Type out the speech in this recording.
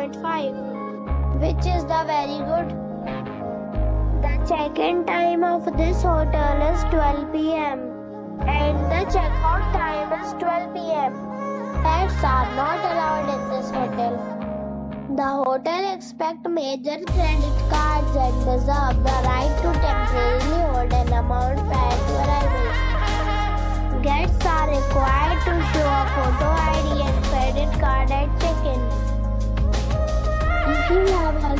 is 8.5, which is the very good. The check-in time of this hotel is 12 pm and the check-out time is 12 pm. Pets are not allowed in this hotel. The hotel expects major credit cards and reserve the right to temporarily